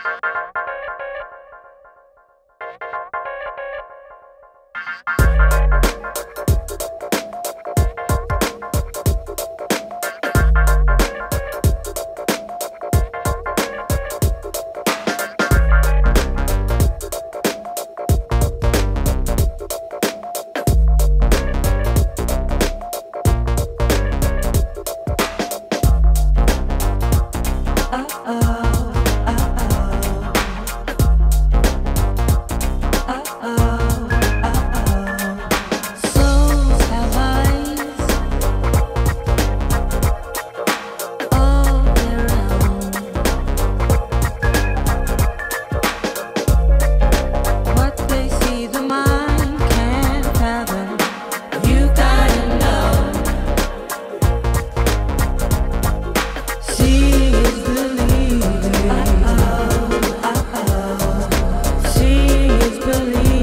Thank you. believe.